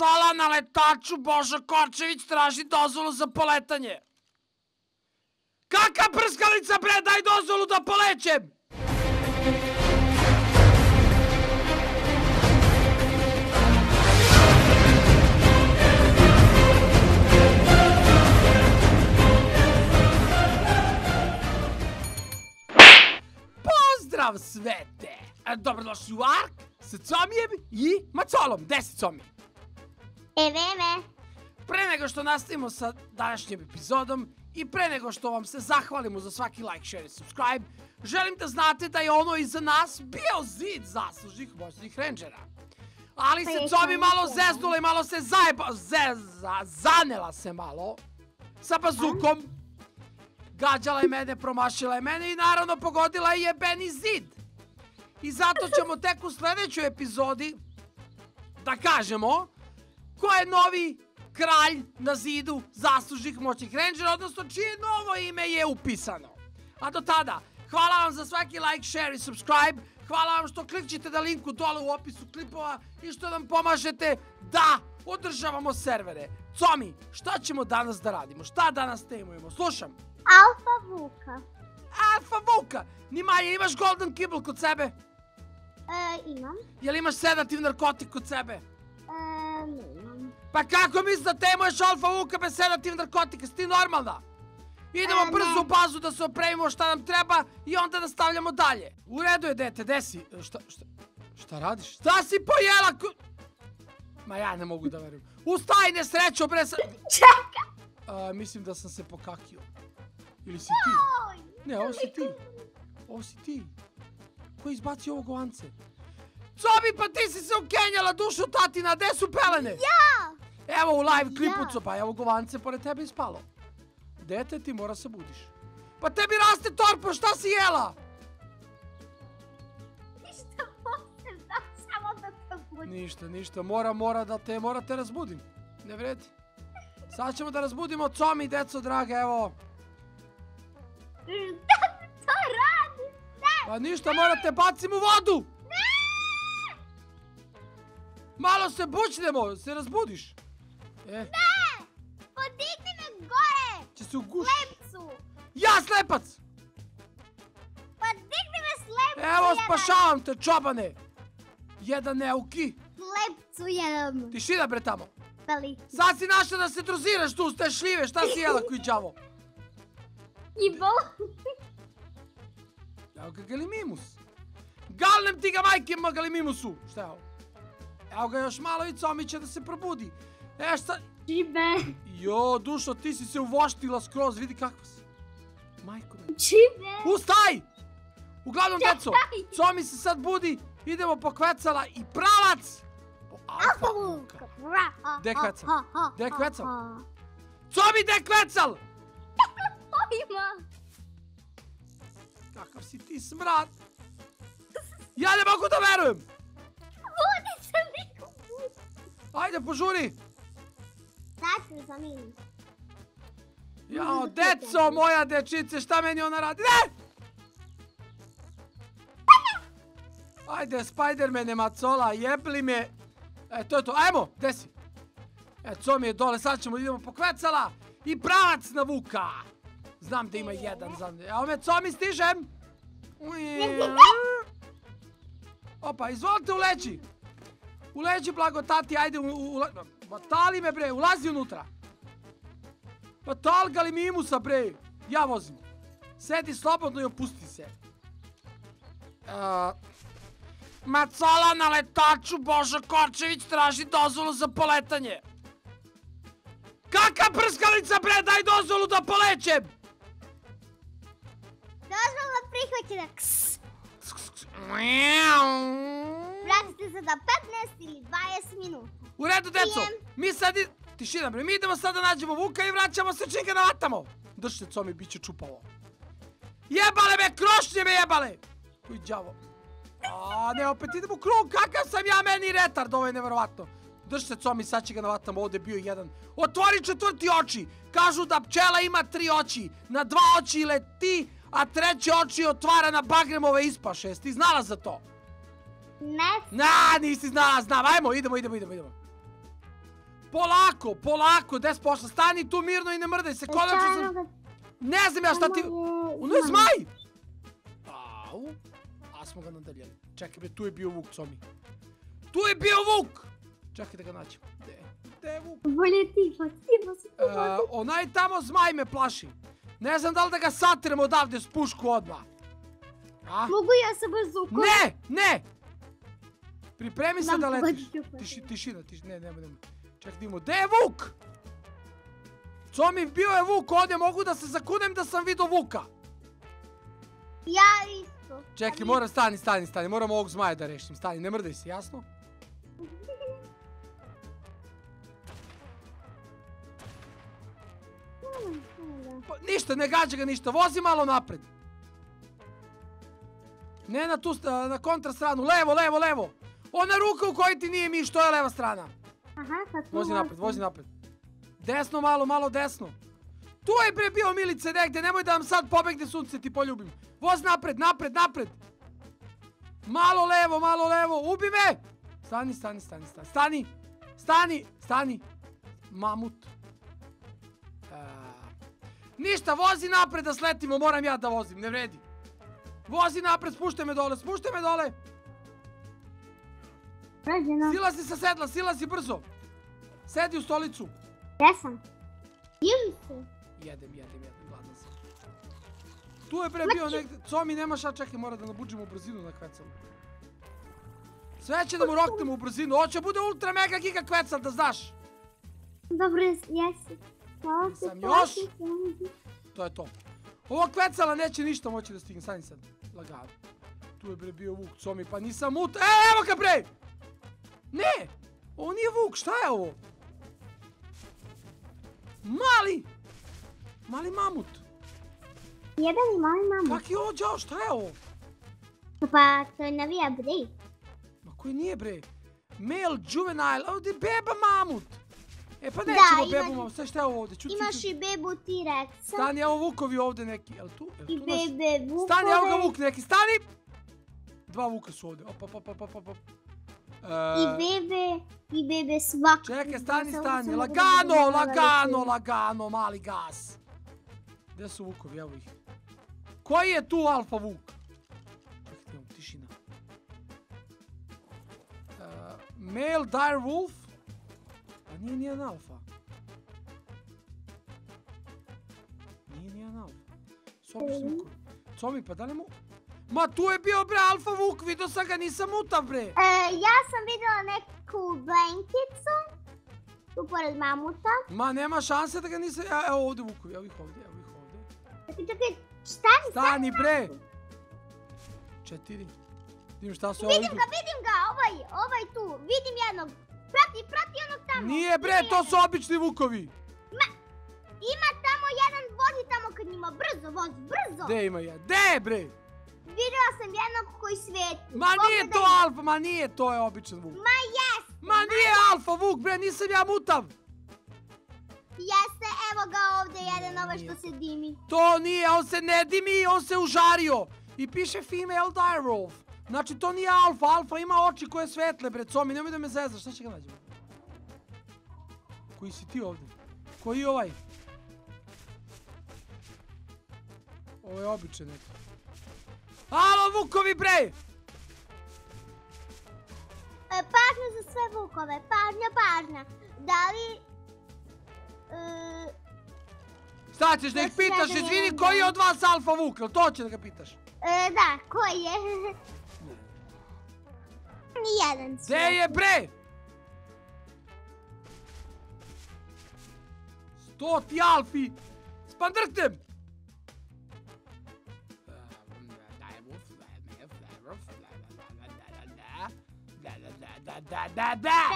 Macola na letaču Božo Korčević traži dozvolu za poletanje. Kaka prskalica bre, daj dozvolu da polećem! Pozdrav svete! E, Dobrodošli u Ark sa Comijem i Macolom. Gde si? Eve, eve. Pre nego što nastavimo sa današnjim epizodom i pre nego što vam se zahvalimo za svaki like, share i subscribe, želim da znate da je ono iza nas bio zid zaslužnih moćnih rangera. Ali Pa se samo malo zeznula i malo se zajeba, zeza, zanela se malo sa bazukom. Gađala je mene, promašila je mene i naravno pogodila je jebeni zid. I zato ćemo tek u sledećoj epizodi da kažemo ko je novi kralj na zidu zaslužnih moćnih rangera, odnosno čije novo ime je upisano. A do tada, hvala vam za svaki like, share i subscribe, hvala vam što klikćete na linku dole u opisu klipova i što nam pomažete da održavamo servere. Comi, šta ćemo danas da radimo? Šta danas temujemo? Slušam. Alfa Vuka. Alfa Vuka, ni manje, imaš Golden Kibble kod sebe? E, imam. Jel imaš sedativ narkotik kod sebe? E. Pa kako misliš da temuješ Alfa Vuka bez sedativ narkotika? Si ti normalna? Idemo E, brzo u bazu da se opremimo šta nam treba i onda nastavljamo dalje. U redu je, dete, desi. E, Šta, šta, šta radiš? Šta si pojela? ku- Ma ja ne mogu da verujem. Ustaj, nesrećo, bre, sa... Čekaj! Mislim da sam se pokakio. Ili si ti? Ne, ovo si ti. Ovo si ti. Ko je izbacio ovo govance? Cobi, pa ti si se ukenjala dušu tatina, gde su pelene? Ja! Evo u live klipu, Ja. Copa, evo govance pored tebe je spalo. Dete, ti mora se budiš. Pa tebi raste torpo, šta si jela? Ništa posle, znam samo da te budim. Ništa, ništa, mora, mora da te, mora te razbudim. Ne vredi. Sad ćemo da razbudimo Comi, deco draga, evo. Šta ti to radi? Ne! Pa ništa, morate bacim u vodu! Malo se bučnemo, se razbudiš. E, Ne! Podigni me gore! će se uguš. Slepcu! Ja slepac! Podigni me slepcu Evo, jedan! spašavam te, čobane! Jedan neuki. Slepcu jedan! Tišina bre tamo. Veliki. Sad si našla da se troziraš tu s te šljive, šta si jela koji đavo? I bol. Evo ga Galimimus. Galnem ti ga majke ma Galimimusu. Šta je ovo? Evo ga još malo i Comi će da se probudi. E šta? Čibe. Jo, dušo, ti si se uvoštila skroz, vidi kako si. Majko me. Čibe. Ustaj! Uglavnom, deco, Čekaj. Comi se sad budi, idemo po kvecala i pravac! Po Alfa Vuka. Gde kvecal? Gde kvecal? Comi, gde je kvecal? Pojma. Kakav si ti smrad. Ja ne mogu da verujem. Budi se mi. Ajde, požuri. Ću za minus. Jao, deco, moja dečice, šta meni ona radi? Ne! Ajde, Spidermane, macola, jebli me. E, to je to. Ajmo, gde si? E, co mi je dole, sad ćemo, idemo po kvecala. I pravac na Vuka. Znam da ima jedan za... Evo me, co mi stižem? Opa, izvolite uleći. Uleći, blago tati, ajde, u, u, ula- Ma tali me bre, ulazi unutra. Pa talga li mi imusa bre? Ja vozim. Sedi slobodno i opusti se. Uh, Macola na letaču Božo Korčević traži dozvolu za poletanje. Kaka prskalica bre, daj dozvolu da polećem! Dozvola prihvaćena. Vratite se za 15 ili 20 minuta. U redu, deco, mi sad i... Tišina bre, mi idemo sad da nađemo Vuka i vraćamo se čim ga navatamo. Držite, co mi, bit će čupavo. Jebale me, krošnje me jebale! Koji đavo. A, ne, opet idemo u krug, kakav sam ja meni retard, ovo je neverovatno. Drž se, Comi, sad će ga navatamo, ovdje je bio jedan. Otvori četvrti oči. Kažu da pčela ima tri oči. Na dva oči leti, a treće oči otvara na bagremove ispaše. Jesi ti znala za to? Ne. Na, nisi znala, znam. Ajmo, idemo, idemo, idemo, idemo. Polako, polako, des pošla, stani tu mirno i ne mrdaj se, konačno sam... Stvarno ga- Ne znam ja šta ti... Je Ono je zmaj. Au, a smo ga nadaljeli. Čekaj tu je bio Vuk, Comi. Tu je bio Vuk! Čekaj da ga nađemo. Gde? Gde je Vuk? Bolje pa ti, pa si ti, E, onaj tamo zmaj me plaši. Ne znam da li da ga satirem odavde s pušku odmah. A? Mogu ja sa bazukom? Ne, ne! Pripremi se da letiš. Tiši, tišina, tišina, ne, nemoj, nemoj. Čekaj, da vidimo, gde je Vuk? Comi, bio je Vuk ovdje, mogu da se zakunem da sam vidio Vuka. Ja isto. Čekaj, moram, stani, stani, stani, moram ovog zmaja da rešim, stani, ne mrdaj se, jasno? Pa, ništa, ne gađa ga ništa, vozi malo napred. Ne na tu, na kontra stranu, levo, levo, levo. Ona ruka u kojoj ti nije miš, to je leva strana. Aha, sad tu Vozi napred, vozi napred. Desno, malo, malo desno. Tu je bre bio Milice negdje, nemoj da vam sad pobegne sunce, ti poljubim. Voz napred, napred, napred. Malo levo, malo levo, ubi me! Stani, stani, stani, stani, stani, stani, stani. Mamut. A, ništa, vozi napred da sletimo, moram ja da vozim, ne vredi. Vozi napred, spuštaj me dole, spuštaj me dole. Rađeno. Sila si sa sedla, sila si brzo. Sedi u stolicu. Gdje sam? Ili se? Jedem, jedem, jedem, gladan sam. Tu je bre bio negdje, Comi nema šta, čekaj, mora da nabuđimo brzinu na kvecalu. Sve će da mu roknemo u brzinu, hoće bude ultra mega giga kvecal, da znaš. Dobro, jesi. Hvala ti, Sam još. To je to. Ovo kvecala neće ništa moći da stigne, stani sad, lagano. Tu je bre bio Vuk, Comi, pa nisam mut... E, evo ga bre! Ne! Ovo nije Vuk, šta je ovo? Mali! Mali mamut. Jedan i mali mama. Kak je ovo đao, šta je ovo? Pa, to je navija brej. Ma koji nije bre? Male juvenile, ovdje je beba mamut. E pa Da, nećemo ima- bebu mamut, sve šta je ovo ovdje? Ču, Imaš ču. i bebu T-Rexa. Stani, evo Vukovi ovdje neki, jel tu? Jel I tu naš? bebe Vukove. Stani, evo ga Vuk neki, stani! Dva Vuka su ovdje, op, op, op, op, op, op. I E, bebe, i bebe svakog. Čekaj, stani, stani, lagano, lagano, lagano, mali gas. Gdje su Vukovi, evo ih. Koji je tu alfa Vuk? Čekaj, tišina. E, male dire wolf? Pa nije nijedan alfa. Nije nijedan alfa. S običnim Vukovi. Comi, pa da li mu... Ma tu je bio bre alfa Vuk, vidio sam ga, nisam mutav bre. E, ja sam vidjela neku blankicu. Tu pored mamuta. Ma nema šanse da ga nisam... Ja, evo ovdje Vukovi, evo ih ovdje, evo ih ovdje. Čekaj, čekaj, stani, Stani bre! Četiri. Vidim šta su ovo Vidim ga, vidim ga, ovaj, ovaj tu. Vidim jednog. Prati, prati onog tamo. Nije bre, to jedan. su obični Vukovi. Ima tamo jedan, vozi tamo kad njima. Brzo, vozi, brzo. Gde ima je? Gde bre? Vidjela sam jednog koji sveti. Ma nije to alfa, ma nije, to je običan Vuk. Ma jes, Ma nije alfa Vuk bre, nisam ja mutav. jeste, evo ga ovdje jedan ovaj Nije. što se dimi. To nije, on se ne dimi, on se užario. I piše female direwolf. Znači to nije alfa, alfa ima oči koje svetle bre, comi, nemoj da me zezaš, šta će ga nađemo? Koji si ti ovdje? Koji je ovaj? Ovo je običan neki. Alo Vukovi bre! E, pažnja za sve vukove, pažnja, pažnja. Da li... E, Šta ćeš da ih pitaš, izvini, koji je od vas alfa Vuk, jel to će da ga pitaš? e, da, koji je? Nijedan Gde je bre? Sto ti alfi! Spandrktem!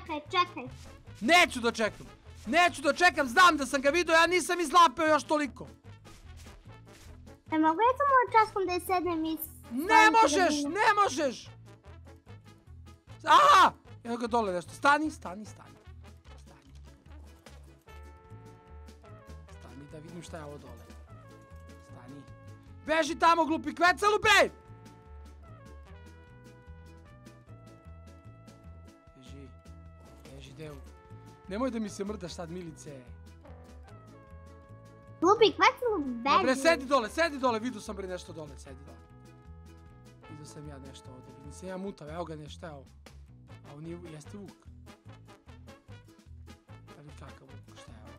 Čekaj, čekaj. Neću da čekam! Neću da čekam, znam da sam ga vidio, ja nisam izlapio još toliko. E, mogu ja samo časkom da je sednem i... Ne možeš, ne možeš! Aha! Evo ga dole nešto. Stani, stani, stani. Stani. Stani da vidim šta je ovo dole. Stani. Beži tamo, glupi kvecalu, bre! Devu. Nemoj da mi se mrdaš sad, Milice. Lupi, kvacalo Ma bre, beži. sedi dole, sedi dole, vidio sam bre nešto dole, sedi dole. Vidio sam ja nešto ovdje, nisam ja mutav, evo ga nešto, evo. A on nije, jeste vuk. Vidi kakav vuk, šta je ovo?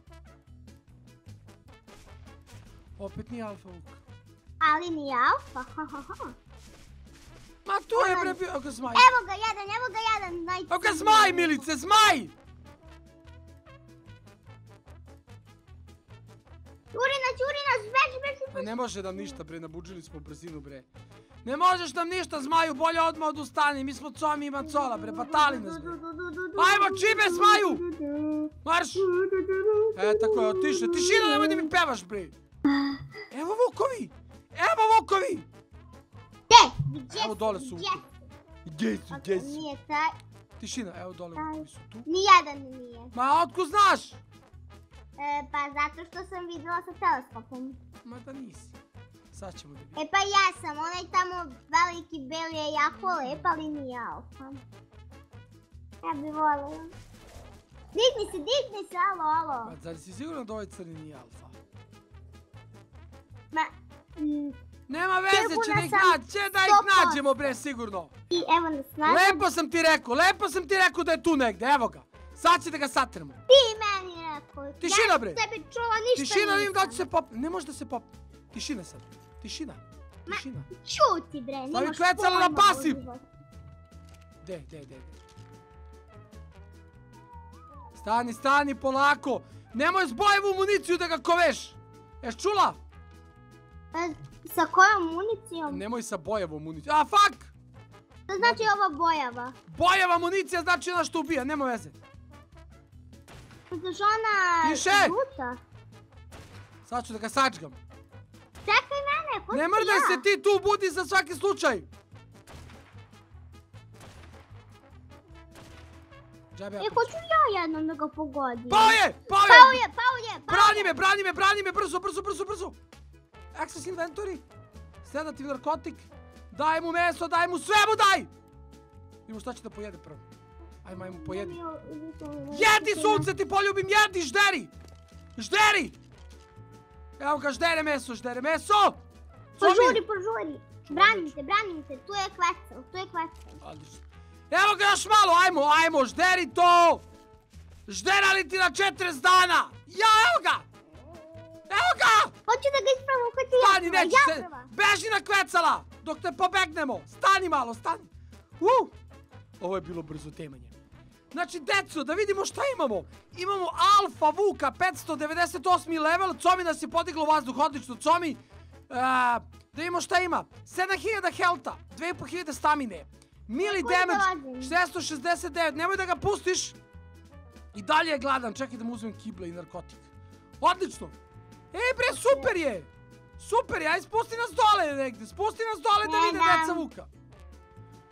Opet nije alfa vuk. Ali ni alfa, ha ha ha. Ma tu je bre bio, ga zmaj. Evo ga jedan, evo ga jedan. Evo ga zmaj, Milice, zmaj! Čurina, čurina, beži, beži, A ne može nam ništa bre, nabuđili smo brzinu bre. Ne možeš nam ništa zmaju, bolje odmah odustani, mi smo comi i macola bre, batali nas bre. Ajmo, čibe, smaju! Marš! E, tako je, otiše, tišina, nemoj da mi pevaš bre. Gdje? Evo dole su Gdje. Gdje su, gdje su? Nije taj, Tišina, evo dole vukovi su tu. nijedan nije. Ma, otko znaš? E, pa zato što sam vidjela sa teleskopom. Ma da nisi. Sad ćemo da vidimo. E pa ja sam, onaj tamo veliki beli je jako lep, ali nije alfa. Ja bi volila. Digni se, digni se, alo, alo. Ma, zar si sigurno da ovaj crni nije alfa? Ma, mm, Nema veze, će da ih sam, naći, će da ih 100%. nađemo bre, sigurno. i evo nas nazad. Lepo sam ti rekao, lepo sam ti rekao da je tu negde, evo ga. Sad će da ga satremo. Ti meni rekao. Tišina, bre. Ja tebi čula ništa Tišina, vidim da će nisam. se popne. Ne može da se popne. Tišina sad. Tišina. Tišina. Čuti bre, nemaš klecala na pojma pasiv. De, de, de. Stani, stani, polako. Nemoj s bojevu municiju da ga koveš. Ješ čula? Sa kojom municijom? Nemoj sa bojevom municijom. A, fuck! To znači ova bojava. Bojeva municija znači ona što ubija, nema veze. Znači ona žuta. Sad ću da ga sačgam. Čekaj mene, ko Ne si mrdaj ja? se ti tu, budi za svaki slučaj. Džabe ja E, hoću ja jednom da ga pogodim. Pao je! Pao Pao je! je, pao je, pao Brani je. me, brani me, brani me, brzo, brzo, brzo, brzo! Access inventory, sedativ narkotik, daj mu meso, daj mu sve mu daj! Vidimo šta će da pojede prvo. Ajmo, ajmo, pojedi. Jedi sunce, ti poljubim, jedi, žderi! Žderi! Evo ga, ždere meso, ždere meso! Požuri, požuri. Branim te, branim te, tu je kvecel, tu je. Odlično. Evo ga još malo, ajmo, ajmo, žderi to! Žderali ti na 40 dana! Ja, evo ga! Evo ga! Hoću da ga ispravam kod ti ja Stani, neću se... Beži na kvecala! Dok te pobegnemo! Stani malo, stani! Uh! Ovo je bilo brzo temanje. Znači, deco, da vidimo šta imamo. Imamo Alfa Vuka, 598. level. Comi nas je podiglo vazduh, odlično. Comi, a, da vidimo šta ima. 7000 helta, 2500 stamine. Mili damage, dolazim? 669. Nemoj da ga pustiš. I dalje je gladan. Čekaj da mu uzmem kible i narkotik. Odlično. Ej bre, super je. Super aj spusti nas dole negde. Spusti nas dole da vide deca Vuka.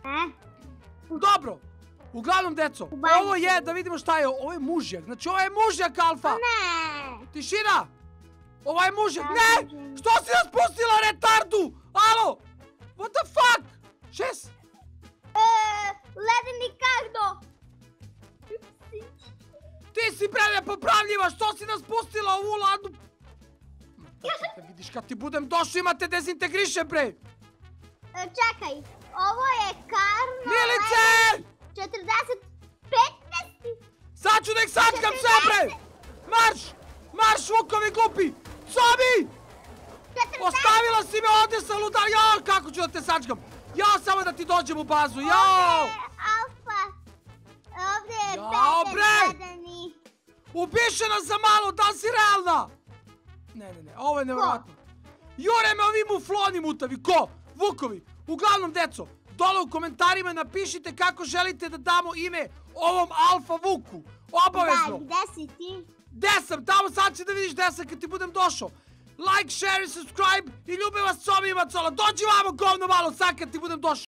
E, Dobro. Uglavnom, deco, ovo je, da vidimo šta je, ovo je mužjak. Znači, ovo je mužjak, Alfa. ne. Tišina! Ovo je mužjak. Ja Ne! Što si nas pustila, retardu? Alo? What the fuck? Šes? E, ledeni kardo. Ti si bre nepopravljiva, što si nas pustila u ovu ladu? Da vidiš kad ti budem došao ima te dezintegriše bre! E, čekaj, ovo je karno. Milice! leden 40, 15. Sad ću da ih sačkam sve bre! Marš! Marš vukovi glupi! Sobi! 40. Ostavila si me ovdje sa ludar, jao kako ću da te sačkam! Jao samo da ti dođem u bazu, jao! Ovdje je alfa. Ovdje je Jao, 15 bre! ledeni. Ubiše nas za malo, da si realna? Ne, ne, ne, ovo je nevjerojatno. Jure me ovi mufloni mutavi, ko? Vukovi. Uglavnom, deco, dole u komentarima napišite kako želite da damo ime ovom Alfa Vuku. Obavezno. Da, gde si ti? Gde sam? Tamo sad će da vidiš gde sam kad ti budem došao. Like, share i subscribe i ljubim vas Somi i Macola. Dođi vamo govno malo sad kad ti budem došao.